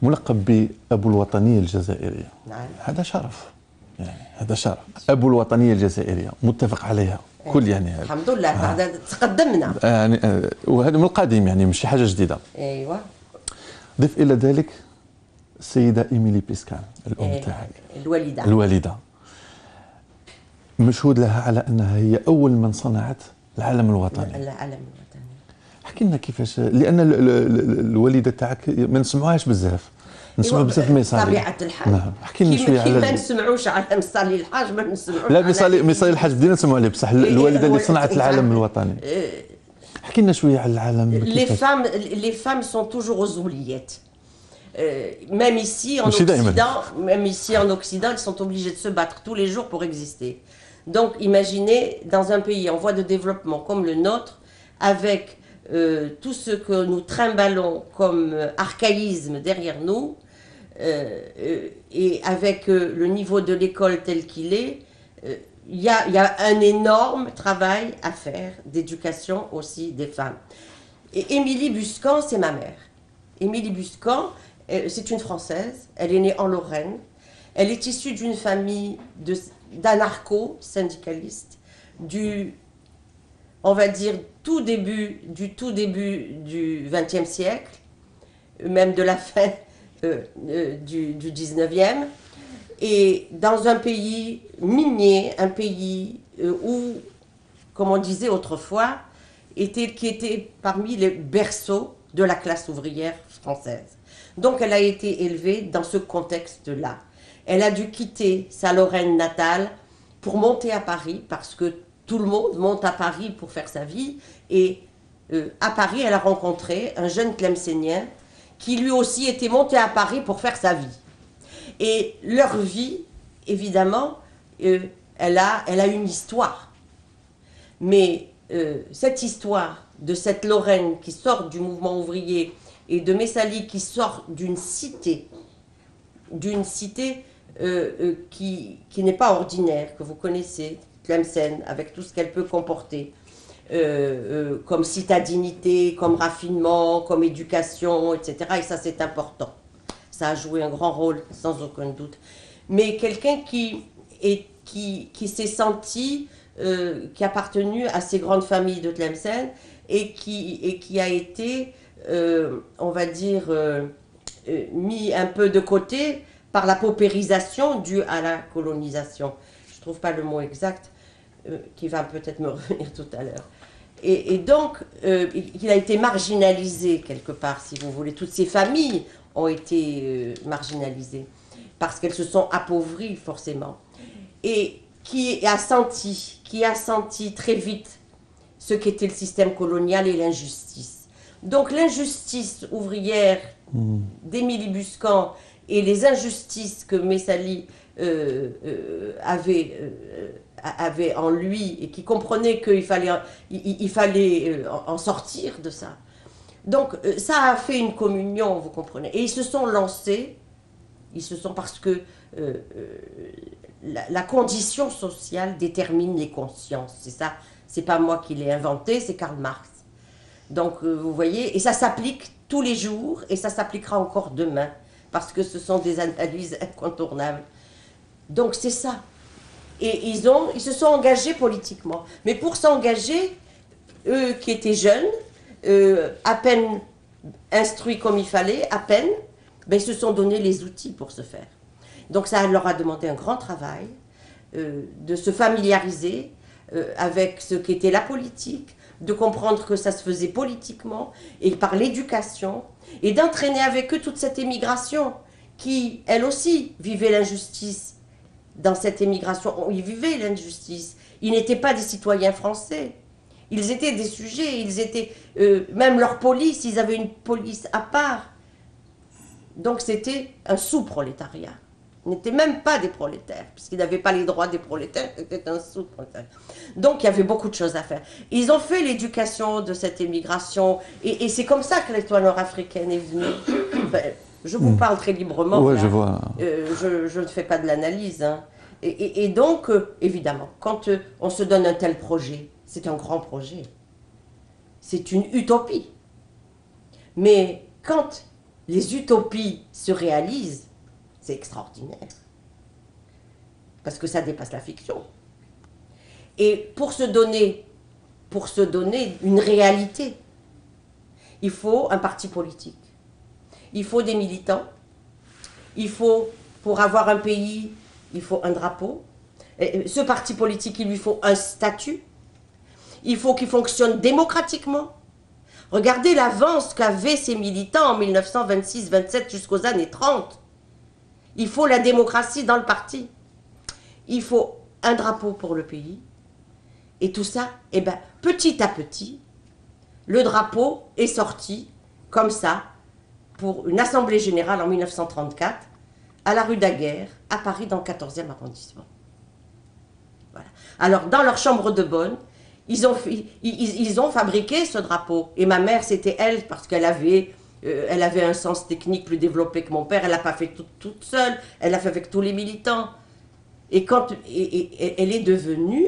ملقب بابو الوطنية الجزائرية؟ نعم. هذا شرف. يعني هذا شرف. ابو الوطنية الجزائرية متفق عليها. كل يعني الحمد لله. بعد تقدمنا. يعني وهذا من القديم يعني مش حاجة جديدة. أيوه. ضف إلى ذلك السيدة إيميلي بيسكان الأم إيه، تاعك. الوالدة. الوالدة. مشهود لها على أنها هي أول من صنعت العلم الوطني. العلم الوطني. احكي لنا كيفاش لأن ال- ال- ال- الوالده تاعك ما نسمعوهاش بزاف. نسمعوا أيوة، بزاف ميصالي طبيعة الحال. نعم احكي لنا شوية كي ما على نسمعوش على مصلي الحاج ما نسمعوش لا على ميصالي ميصالي الحاج بدينا نسمعوا عليه بصح إيه، الوالده اللي صنعت العلم إيه، الوطني احكي لنا شوية على femmes, les femmes sont toujours aux oubliettes. Euh, même ici en. Occident, même ici en Occident, elles sont obligées de se battre tous les jours pour exister. Donc, imaginez dans un pays en voie de développement comme le nôtre, avec euh, tout ce que nous trimballons comme euh, archaïsme derrière nous, euh, et avec le niveau de l'école tel qu'il est, il y, a, y a un énorme travail à faire d'éducation aussi des femmes. Et Émilie Buscan, c'est ma mère. Émilie Buscan, c'est une Française. Elle est née en Lorraine. Elle est issue d'une famille d'anarcho-syndicalistes du, on va dire, tout début, du tout début du XXe siècle, même de la fin euh, euh, du, 19e. Et dans un pays minier, un pays euh, où, comme on disait autrefois, était, qui était parmi les berceaux de la classe ouvrière française. Donc elle a été élevée dans ce contexte-là. Elle a dû quitter sa Lorraine natale pour monter à Paris, parce que tout le monde monte à Paris pour faire sa vie. Et euh, à Paris, elle a rencontré un jeune Tlemcenien qui lui aussi était monté à Paris pour faire sa vie. Et leur vie, évidemment, euh, elle, a, elle a une histoire. Mais euh, cette histoire de cette Lorraine qui sort du mouvement ouvrier et de Messali qui sort d'une cité, d'une cité euh, euh, qui, qui n'est pas ordinaire, que vous connaissez, Tlemcen, avec tout ce qu'elle peut comporter, euh, comme citadinité, comme raffinement, comme éducation, etc. Et ça, c'est important. Ça a joué un grand rôle, sans aucun doute. Mais quelqu'un qui, qui, qui s'est senti, qui a appartenu à ces grandes familles de Tlemcen et qui, et qui a été, on va dire, mis un peu de côté par la paupérisation due à la colonisation. Je ne trouve pas le mot exact, euh, qui va peut-être me revenir tout à l'heure. Et, et donc, euh, il il a été marginalisé quelque part, si vous voulez. Toutes ces familles ont été euh, marginalisées parce qu'elles se sont appauvries forcément. Et qui a senti, qui a senti très vite ce qu'était le système colonial et l'injustice. Donc l'injustice ouvrière d'Émilie Buscan et les injustices que Messali euh, euh, avait, euh, avait en lui et qui comprenait qu'il fallait, il, fallait en sortir de ça. Donc ça a fait une communion, vous comprenez. Et ils se sont lancés, ils se sont parce que la, la condition sociale détermine les consciences. C'est ça, c'est pas moi qui l'ai inventé, c'est Karl Marx. Donc vous voyez, et ça s'applique tous les jours et ça s'appliquera encore demain parce que ce sont des analyses incontournables. Donc c'est ça. Et ils, se sont engagés politiquement. Mais pour s'engager, eux qui étaient jeunes, euh, à peine instruits comme il fallait, à peine, ben, ils se sont donné les outils pour ce faire. Donc ça leur a demandé un grand travail, euh, de se familiariser euh, avec ce qu'était la politique, de comprendre que ça se faisait politiquement et par l'éducation, et d'entraîner avec eux toute cette émigration qui, elle aussi, vivait l'injustice dans cette émigration. Ils vivaient l'injustice. Ils n'étaient pas des citoyens français. Ils étaient des sujets. Ils étaient euh, même leur police. Ils avaient une police à part. Donc c'était un sous-prolétariat. N'étaient même pas des prolétaires, puisqu'ils n'avaient pas les droits des prolétaires, c'était un sous-prolétariat. Donc il y avait beaucoup de choses à faire. Ils ont fait l'éducation de cette émigration, et, et c'est comme ça que l'étoile nord-africaine est venue. Enfin, je vous parle très librement. Ouais, là. je vois. Euh, je, je ne fais pas de l'analyse. hein. Et, et- et donc, euh, évidemment, quand euh, on se donne un tel projet, c'est un grand projet. C'est une utopie. Mais quand les utopies se réalisent, c'est extraordinaire. Parce que ça dépasse la fiction. Et pour se donner, pour se donner une réalité, il faut un parti politique. Il faut des militants. Il faut, pour avoir un pays, il faut un drapeau. Ce parti politique, il lui faut un statut. Il faut qu'il fonctionne démocratiquement. Regardez l'avance qu'avaient ces militants en 1926-27 jusqu'aux années 30. Il faut la démocratie dans le parti. Il faut un drapeau pour le pays. Et tout ça, eh ben, petit à petit, le drapeau est sorti comme ça pour une assemblée générale en 1934 à la rue Daguerre, à Paris, dans le 14e arrondissement. Voilà. Alors, dans leur chambre de bonne, ils ont, fabriqué ce drapeau. Et ma mère, c'était elle, parce qu'elle avait, euh, elle avait un sens technique plus développé que mon père. Elle l'a pas fait toute, seule, elle l'a fait avec tous les militants. Et, quand, elle est devenue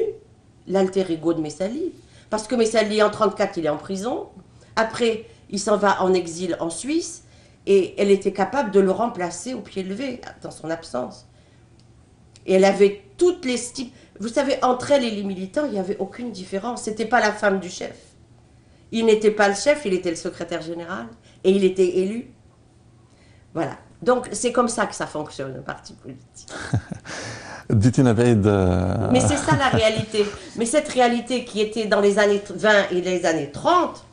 l'alter ego de Messali. Parce que Messali, en 34, il est en prison. Après, il s'en va en exil en Suisse. Et elle était capable de le remplacer au pied levé, dans son absence. Et elle avait toutes les styles. Vous savez, entre elle et les militants, il n'y avait aucune différence. C'était pas la femme du chef. Il n'était pas le chef, il était le secrétaire général. Et il était élu. Voilà. Donc, c'est comme ça que ça fonctionne, le parti politique. Dites une de... Mais c'est ça la réalité. Mais cette réalité qui était dans les années 20 et les années 30,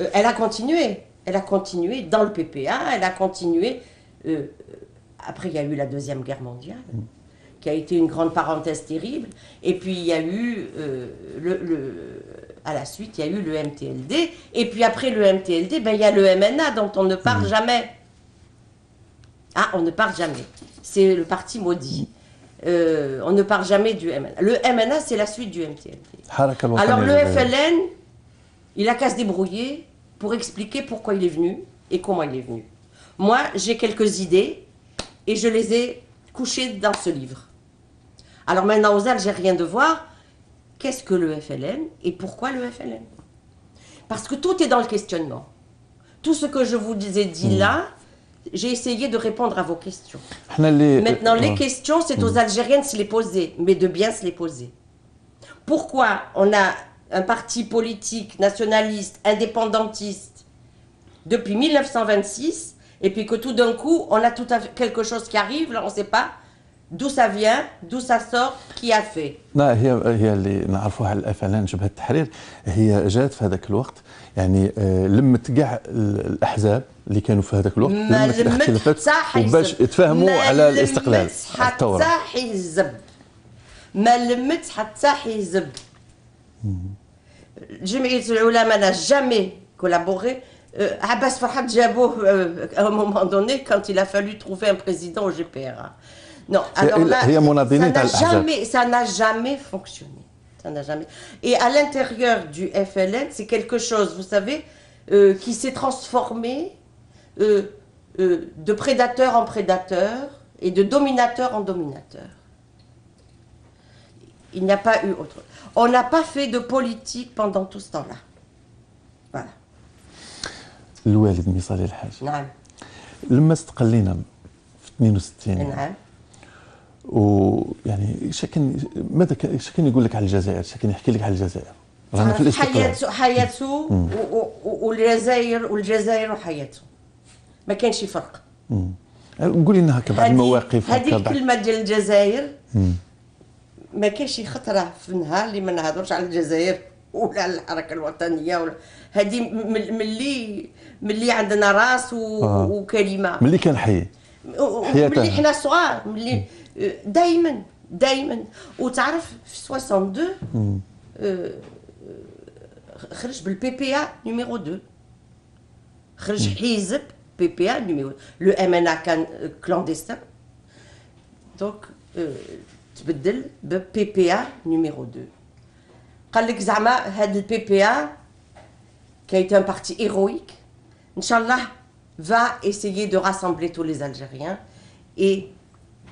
euh, elle a continué. Elle a continué dans le PPA, elle a continué... Euh, euh, après, il y a eu la Deuxième Guerre mondiale, mm. qui a été une grande parenthèse terrible. Et puis, il y a eu le à la suite, il y a eu le MTLD. Et puis après le MTLD, ben, il y a le MNA dont on ne parle jamais. Ah, on ne parle jamais. C'est le parti maudit. Euh, on ne parle jamais du MNA. Le MNA, c'est la suite du MTLD. Alors le FLN, il a qu'à se débrouiller pour expliquer pourquoi il est venu et comment il est venu. Moi, j'ai quelques idées et je les ai couchées dans ce livre. Alors maintenant, aux Algériens de voir qu'est-ce que le FLN et pourquoi le FLN Parce que tout est dans le questionnement. Tout ce que je vous ai dit mmh. là, j'ai essayé de répondre à vos questions. Euh, Maintenant, les questions, c'est aux mmh. Algériens de se les poser, mais de bien se les poser. Pourquoi on a un parti politique nationaliste, indépendantiste, depuis 1926, et puis que tout d'un coup, on a quelque chose qui arrive, là, on ne sait pas, d'où ça vient, d'où ça sort, qui a fait. لا هي هي اللي نعرفوها على الافعلان جبهه التحرير هي جات في هذاك الوقت يعني آه، لمت كاع ال- الأحزاب اللي كانوا في هذاك الوقت ما لمت الاختلافات. وباش يتفاهموا على الاستقلال الثوره حتى حزب ما لمت حتى حزب جمعية العلماء n'a jamais collaboré. Euh, Abbas Farhad جابوه à un moment donné quand il a fallu trouver un président au GPRA. Non, alors là, هي مناضلين ça تاع n'a الاحزاب jamais, ça n'a jamais fonctionné. Ça n'a jamais. Et à l'intérieur du FLN, c'est quelque chose, vous savez, euh, qui s'est transformé euh, euh, de prédateur en prédateur et de dominateur en dominateur. Il n'y a pas eu autre. On n'a pas fait de politique pendant tout ce temps-là. Voilà. الوالد مصالي الحاج نعم لما استقلينا في 62 نعم ويعني شكن ماذا شكن يقول لك على الجزائر؟ شكن يحكي لك على الجزائر. رانا في الاستقلال حياته حياته والجزائر والجزائر وحياته ما كانش فرق. مم. قولي لنا هكا بعض المواقف هذه الكلمة ديال الجزائر مم. ما كاينش خطرة في النهار اللي ما نهضرش على الجزائر ولا على الحركة الوطنية ولا هذه ملي ملي عندنا راس و... آه. وكلمة. ملي كان حي. حياته. ملي حنا صغار. ملي دائما دائما وتعرف في 62 آه، خرج بالبي بي ا نيميرو 2 خرج حزب بي بي ا نيميرو لو ام ان ا كان كلانديستان دونك آه، تبدل ببي بي ا نيميرو 2 قال لك زعما هاد البي بي ا qui a été un parti héroïque, Inch'Allah va essayer de rassembler tous les Algériens et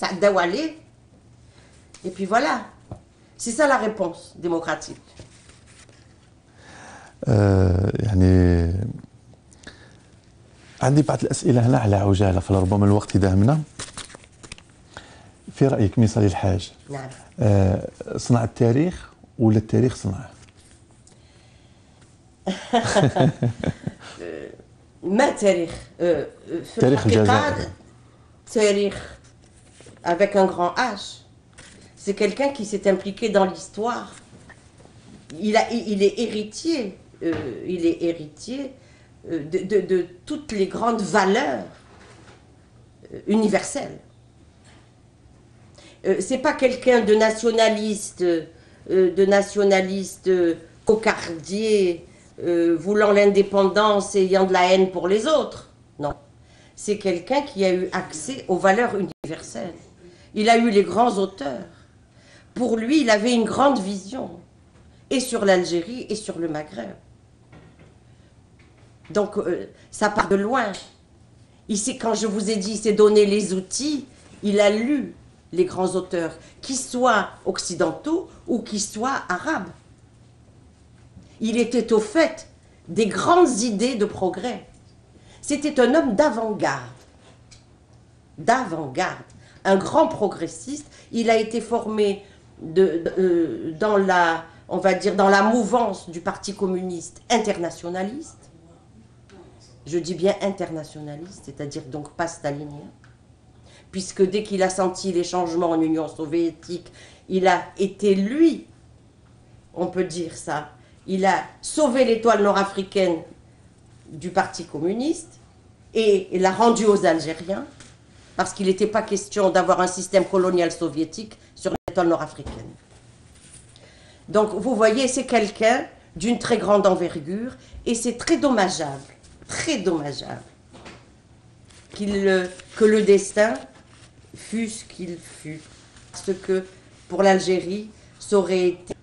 تعداو عليه et puis voilà. C'est ça la réponse démocratique. آه يعني عندي بعض الأسئلة. هنا على عجاله فربما الوقت داهمنا في رأيك ميصالي الحاج نعم. آه صنع التاريخ ولا التاريخ صنعه ما تاريخ؟ آه، آه، في تاريخ الجزائر. تاريخ avec un grand H c'est quelqu'un qui s'est impliqué dans l'histoire il, est héritier euh, euh, de, toutes les grandes valeurs euh, universelles c'est pas quelqu'un de nationaliste, de nationaliste cocardier, voulant l'indépendance et ayant de la haine pour les autres. Non. C'est quelqu'un qui a eu accès aux valeurs universelles. Il a eu les grands auteurs. Pour lui, il avait une grande vision, et sur l'Algérie et sur le Maghreb. Donc, euh, ça part de loin. Ici, quand je vous ai dit, il s'est donné les outils, il a lu les grands auteurs, qu'ils soient occidentaux ou qu'ils soient arabes. Il était au fait des grandes idées de progrès. C'était un homme d'avant-garde. D'avant-garde. Un grand progressiste. Il a été formé euh, dans la, on va dire, dans la mouvance du Parti communiste internationaliste. Je dis bien internationaliste, c'est-à-dire donc pas stalinien puisque dès qu'il a senti les changements en Union soviétique, il a été lui, on peut dire ça, il a sauvé l'étoile nord-africaine du Parti communiste et l'a rendue aux Algériens, parce qu'il n'était pas question d'avoir un système colonial soviétique sur l'étoile nord-africaine. Donc vous voyez, c'est quelqu'un d'une très grande envergure et c'est très dommageable, très dommageable qu'il, euh, que le destin fût ce qu'il fut. Parce que pour l'Algérie, ça aurait été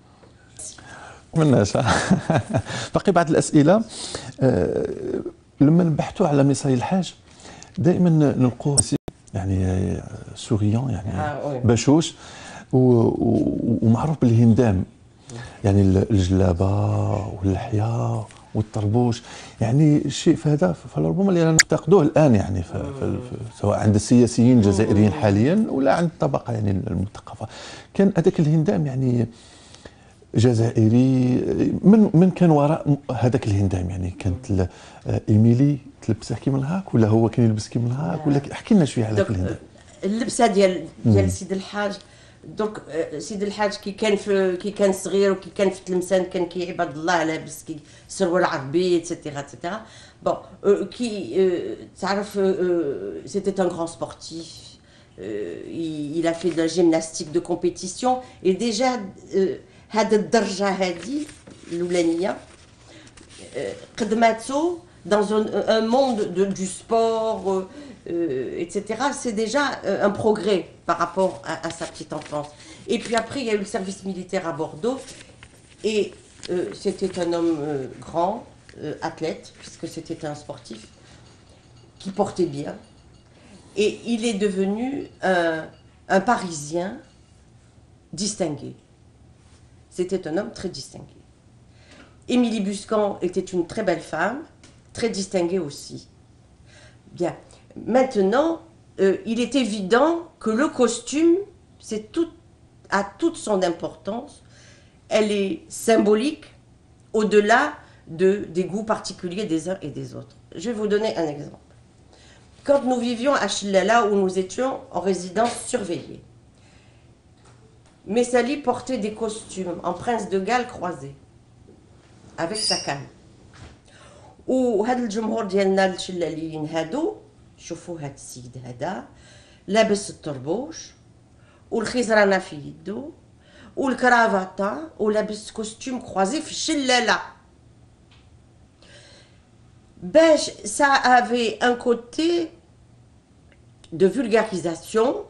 مناش باقي بعض الاسئله آه، لما نبحثوا على ميصاي الحاج دائما نلقوه يعني سوريان يعني آه،. بشوش ومعروف بالهندام. يعني ال- الجلابة واللحية والطربوش. يعني الشيء في هذا فلربما اللي نفتقدوه الآن يعني في في سواء عند السياسيين الجزائريين حاليا ولا عند الطبقة يعني المثقفة. كان هذاك الهندام يعني جزائري من من كان وراء هذاك الهندام. يعني كانت إيميلي تلبسه كيما هاك ولا هو كان يلبس كيما هاك ولا أحكي لنا شوية على الهندام اللبسه ديال ديال سيد الحاج. دونك سيد الحاج كي كان في كي كان صغير وكي كان في تلمسان كان كي عباد الله لابس كي سروال عربي اتسيتيرا اتسيتيرا بون كي آه، تعرف سيتي ان غران سبورتيف il il a fait de la gymnastique de compétition. Et déjà آه، هاد الدرجة هادي الأولانية قدماته dans un, monde de- du sport, euh, euh, etc., c'est déjà euh, un progrès par rapport à, sa petite enfance. Et puis après, il y a eu le service militaire à Bordeaux, et c'était un homme grand, athlète, puisque c'était un sportif, qui portait bien. Et il est devenu un, un Parisien distingué. C'était un homme très distingué. Émilie Buscan était une très belle femme, très distinguée aussi. Bien. Maintenant, euh, il est évident que le costume, c'est tout, a toute son importance. Elle est symbolique au-delà de, des goûts particuliers des uns et des autres. Je vais vous donner un exemple. Quand nous vivions à Chilala, où nous étions en résidence surveillée, Messali portait des costumes en prince de Galles croisé, avec sa canne. وهذا الجمهور ديالنا الشلاليين هادو شوفوا هاد السيد هذا لابس الطربوش والخزرانه في يدو والكرافاطه ولابس كوستيم كروازي في الشلاله باش ça avait un côté de vulgarisation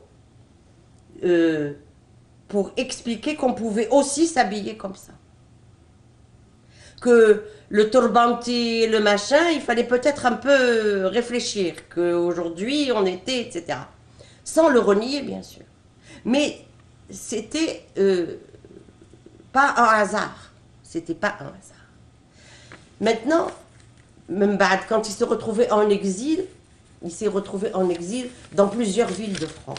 euh, pour expliquer qu'on pouvait aussi s'habiller comme ça. Que le turbanti, le machin, il fallait peut-être un peu réfléchir, qu'aujourd'hui on était, etc. Sans le renier, bien sûr. Mais c'était euh, pas un hasard. C'était pas un hasard. Maintenant, même Bad, quand il se retrouvait en exil, il s'est retrouvé en exil dans plusieurs villes de France.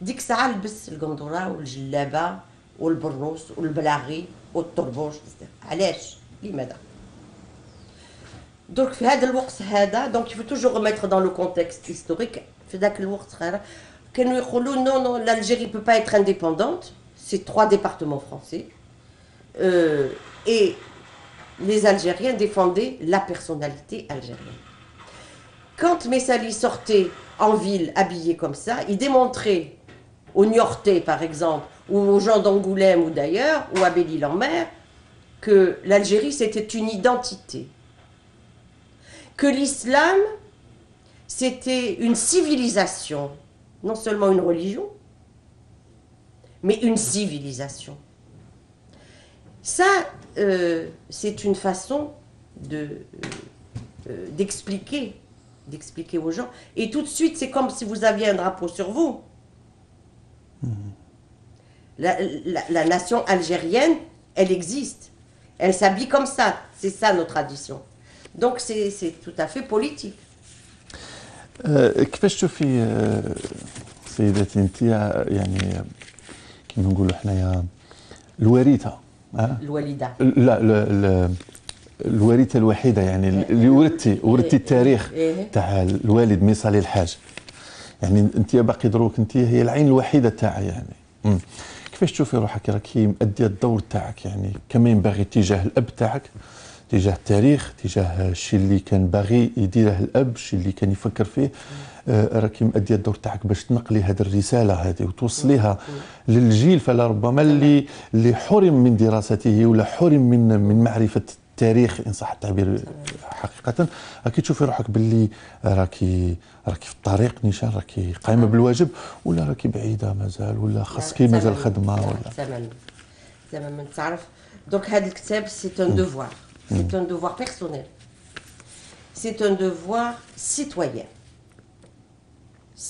ديك الساعة لبس القندورة والجلابة والبرنوس والبلاغي والطربوش علاش لماذا دونك في هذا الوقت هذا دونك يفو توجور remettre dans le contexte historique في ذاك الوقت هذا كانوا يقولوا non non l'Algérie peut pas être indépendante c'est trois départements français euh, et les Algériens défendaient la personnalité algérienne. Quand Messali sortait en ville habillé comme ça, il démontrait aux Niortais, par exemple, ou aux gens d'Angoulême ou d'ailleurs, ou à Belle-Île-en-Mer, que l'Algérie, c'était une identité. Que l'islam, c'était une civilisation, non seulement une religion, mais une civilisation. Ça, euh, c'est une façon de, euh, d'expliquer, d'expliquer aux gens. Et tout de suite, c'est comme si vous aviez un drapeau sur vous. La, la- la nation algérienne, elle existe. Elle s'habille comme ça. C'est ça nos traditions. Donc c'est tout à fait politique. آه، كيفاش تشوفي آه، سيدتي انت يعني كيما نقولوا حنايا الوريثه آه؟ L'Oualida. لا الوريثه الوحيدة يعني اللي ورثتي ورثتي التاريخ إيه. تاع الوالد ميصالي الحاج يعني انت باقي دروك انت هي العين الوحيدة تاعها يعني. كيفاش تشوفي روحك؟ راكي مأدية الدور تاعك يعني كما ينبغي تجاه الأب تاعك تجاه التاريخ تجاه الشيء اللي كان باغي يديره الأب الشيء اللي كان يفكر فيه. آه، راكي مأدية الدور تاعك باش تنقلي هذه الرسالة هذه وتوصليها للجيل فلربما اللي اللي حرم من دراسته ولا حرم من من معرفة التاريخ إن صح التعبير حقيقة. راكي تشوفي روحك باللي راكي راكي في الطريق نيشان راكي قايمة بالواجب ولا راكي بعيدة مازال ولا خاصك مازال خدمه ولا تماما تماما. تعرف دونك هذا الكتاب سي ان دوفوار سي ان دوفوار بيرسونيل سي ان دوفوار citoyen.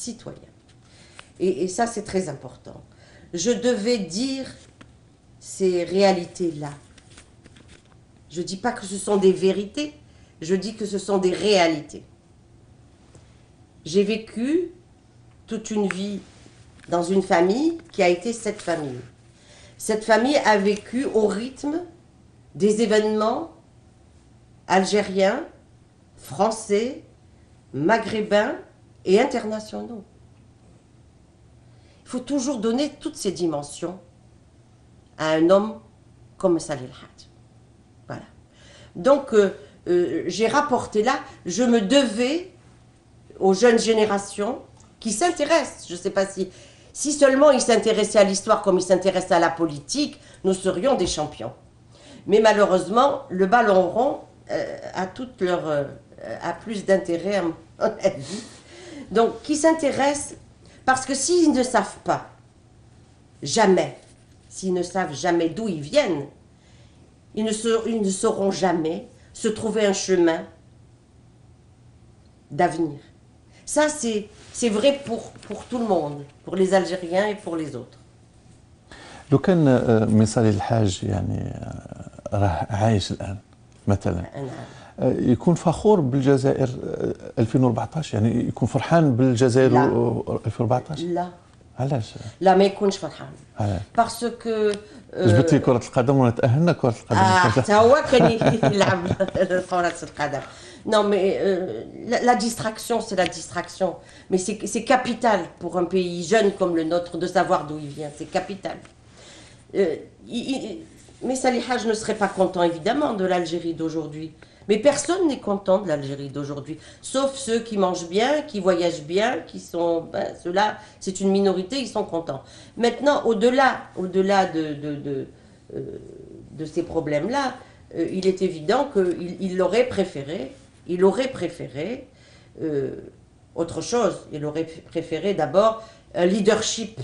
Citoyen. Et, et ça c'est très important. Je devais dire ces réalités je dis pas que ce sont des vérités je dis que ce sont des réalités j'ai vécu toute une vie dans une famille qui a été cette famille. Cette famille a vécu au rythme des événements algériens, français, maghrébins et internationaux. Il faut toujours donner toutes ces dimensions à un homme comme Salih Had. Donc, euh, euh, j'ai rapporté là, je me devais aux jeunes générations qui s'intéressent. Je ne sais pas si, si seulement ils s'intéressaient à l'histoire comme ils s'intéressent à la politique, nous serions des champions. Mais malheureusement, le ballon rond euh, a, plus d'intérêt à mon. Donc, qui s'intéressent parce que s'ils ne savent pas, jamais, s'ils ne savent jamais d'où ils viennent, ils ne, sa- ils ne sauront jamais se trouver un chemin d'avenir. Ça, c'est c'est vrai pour, pour tout le monde, pour les Algériens et pour les autres. لو كان آه، ميصالي الحاج يعني آه، راه عايش الان مثلا أنا- آه، يكون فخور بالجزائر آه، 2014 يعني يكون فرحان بالجزائر لا. و- 2014 لا علاش لا ما يكونش فرحان علاش باسكو جبت لي كرة القدم ولا تأهلنا كرة القدم آه حتى هو كان يلعب كرة القدم Non, mais euh, la, la distraction, c'est la distraction. Mais c'est c'est capital pour un pays jeune comme le nôtre de savoir d'où il vient. C'est capital. Euh, il- il- mais Salih Haj ne serait pas content, évidemment, de l'Algérie d'aujourd'hui. Mais personne n'est content de l'Algérie d'aujourd'hui. Sauf ceux qui mangent bien, qui voyagent bien, qui sont. Ben, Ceux-là, c'est une minorité, ils sont contents. Maintenant, au-delà au-delà de, de, de, euh, de ces problèmes-là, euh, il est évident qu'il il aurait préféré, il aurait préféré euh, autre chose. Il aurait préféré d'abord un leadership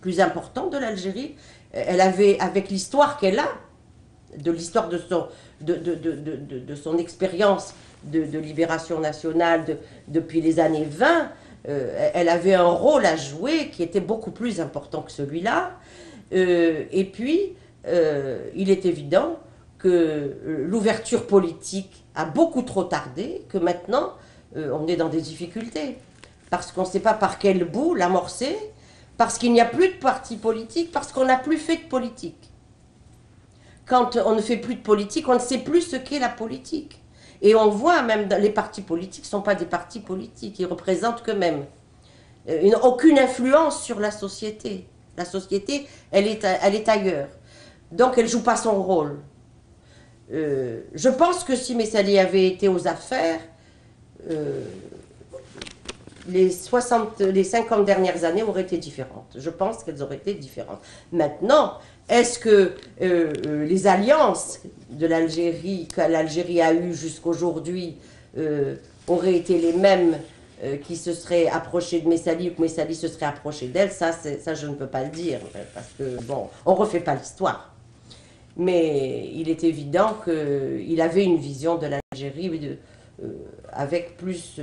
plus important de l'Algérie. Elle avait, avec l'histoire qu'elle a, de l'histoire de son, de, de, expérience de, libération nationale de- depuis les années 20, euh, elle avait un rôle à jouer qui était beaucoup plus important que celui-là. Euh, et puis, euh, il est évident que l'ouverture politique a beaucoup trop tardé, que maintenant, on est dans des difficultés. Parce qu'on ne sait pas par quel bout l'amorcer, parce qu'il n'y a plus de parti politique, parce qu'on n'a plus fait de politique quand on ne fait plus de politique, on ne sait plus ce qu'est la politique. Et on voit même les partis politiques ne sont pas des partis politiques, ils représentent qu'eux-mêmes. Euh, une- aucune influence sur la société. La société, elle est, elle est ailleurs. Donc elle ne joue pas son rôle. Euh, je pense que si Messali avait été aux affaires, euh, les, 60, les 50 dernières années auraient été différentes. Je pense qu'elles auraient été différentes. Maintenant, est-ce que euh, euh, les alliances de l'Algérie, que l'Algérie a eues jusqu'aujourd'hui, euh, auraient été les mêmes euh, qui se seraient approchées de Messali ou que Messali se serait approché d'elle? Ça, ça, je ne peux pas le dire. Parce que, bon, on refait pas l'histoire. Mais il est évident qu'il avait une vision de l'Algérie avec plus,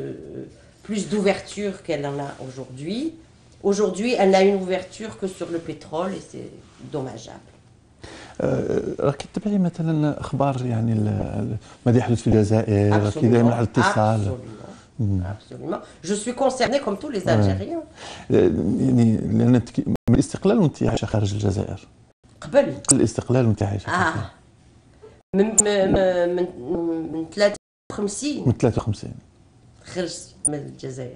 plus d'ouverture qu'elle en a aujourd'hui. Aujourd'hui, elle n'a une ouverture que sur le pétrole et c'est dommageable. آه، راك تتبعي مثلا أخبار يعني ماذا يحدث في الجزائر راكي دائما على اتصال absolument, absolument. Je suis concernée comme tous les Algériens. آه، يعني لأن من الاستقلال وأنت عايشة خارج الجزائر. قبل. الاستقلال وأنت عايشة آه. من من من من 53 من 53 خرجت من الجزائر.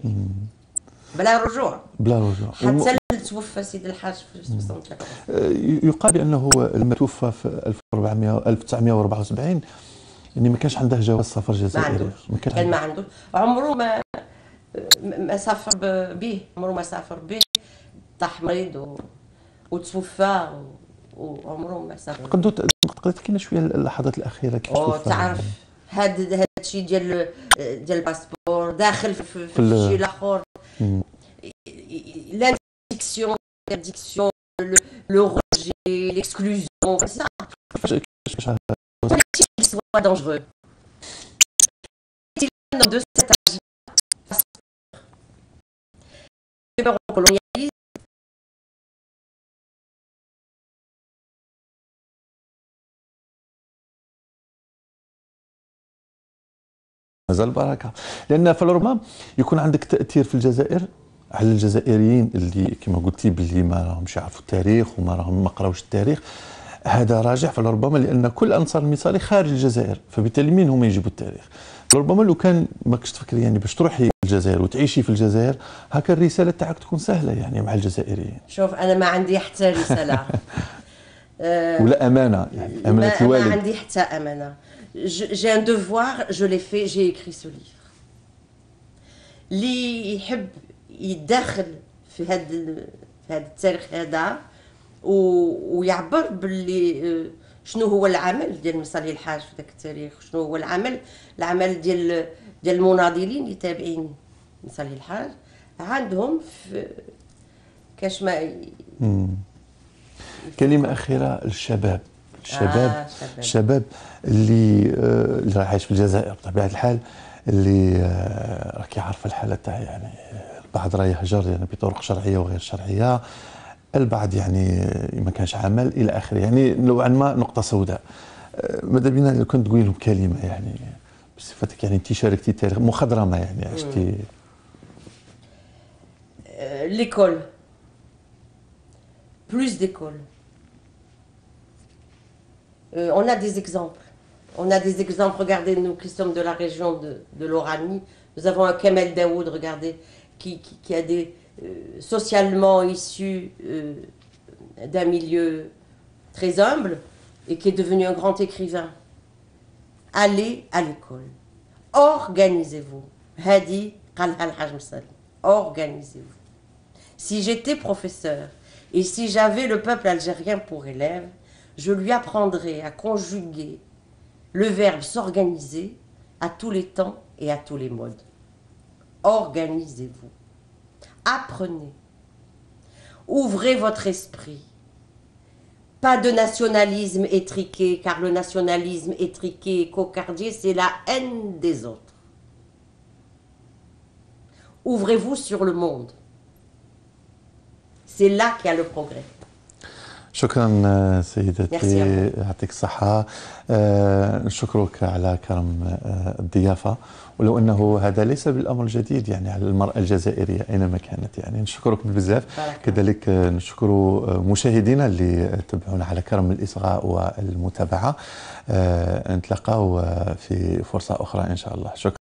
بلا رجوع. بلا رجوع. حتى توفى سيدي الحاج في 63 آه، يقال بأنه لما توفى في 1400 1974 يعني ما كانش عنده جواز سفر جزائري. ما كان كان ما عنده. عنده. عمره ما ما سافر به عمره ما سافر به طاح مريض و... وتوفى و... وعمره ما سافر تقدروا ت- تقدر تحكي لنا شوية اللحظات الأخيرة أو توفى؟ تعرف هاد هاد الشيء ديال ديال الباسبور داخل في, في, في الشيء Mm. L'interdiction, l'interdiction, le, le rejet, l'exclusion, c'est ça. Je, je, je... qu'il soit dangereux. Est-il un homme de cet âge-là, pasteur, colonial, مازال بركه لأن فالربما يكون عندك تأثير في الجزائر. على الجزائريين اللي كما قلتي باللي ما راهمش يعرفوا التاريخ وما راهم ما قراوش التاريخ هذا راجع فلربما لأن كل أنصار المثالي خارج الجزائر فبالتالي مين هم يجيبوا التاريخ؟ ربما لو كان ما كنتش تفكري يعني باش تروحي الجزائر وتعيشي في الجزائر هكا الرسالة تاعك تكون سهلة يعني مع الجزائريين. شوف أنا ما عندي حتى رسالة. آه، ولا أمانة يعني أمانة ما, ما الوالد. عندي حتى أمانة. J'ai un devoir je l'ai fait j'ai écrit ce livre. اللي يحب يتدخل في ال- في هذا التاريخ هذا و- ويعبر باللي شنو هو العمل ديال مصالي الحاج في ذاك التاريخ شنو هو العمل العمل ديال ديال المناضلين اللي تابعين مصالي الحاج عندهم في كاش ما. كلمه اخيره للشباب الشباب آه، شباب. الشباب اللي آه، اللي راه عايش في الجزائر بطبيعة الحال اللي آه، راك عارف الحالة تاع يعني آه، البعض راه يهجر يعني بطرق شرعية وغير شرعية البعض يعني آه، ما كانش عمل إلى آخره يعني نوعا ما نقطة سوداء آه، ماذا بينا لو كنت تقول لهم كلمة يعني بصفتك يعني انت شاركتي تاريخ مخضرمة يعني عشتي Euh, L'école. Plus d'écoles. Euh, on a des exemples. On a des exemples. Regardez, nous qui sommes de la région de, l'Oranie, nous avons un Kemel Daoud, regardez, qui, qui, a des. Euh, socialement issu euh, d'un milieu très humble et qui est devenu un grand écrivain. Allez à l'école. Organisez-vous. Hadi Organisez-vous. Si j'étais professeur et si j'avais le peuple algérien pour élève, je lui apprendrais à conjuguer le verbe s'organiser à tous les temps et à tous les modes. Organisez-vous. Apprenez. Ouvrez votre esprit. Pas de nationalisme étriqué, car le nationalisme étriqué et cocardier, c'est la haine des autres. Ouvrez-vous sur le monde. C'est là qu'il y a le progrès. شكرا آه، سيدتي. يعطيك الصحة. آه، نشكرك على كرم آه، الضيافة. ولو أنه هذا ليس بالأمر الجديد يعني على المرأة الجزائرية أينما كانت يعني. نشكرك بزاف. كذلك آه، نشكر آه، مشاهدينا اللي تبعونا على كرم الإصغاء والمتابعة. آه، نتلاقاو آه، في فرصة أخرى إن شاء الله. شكرا.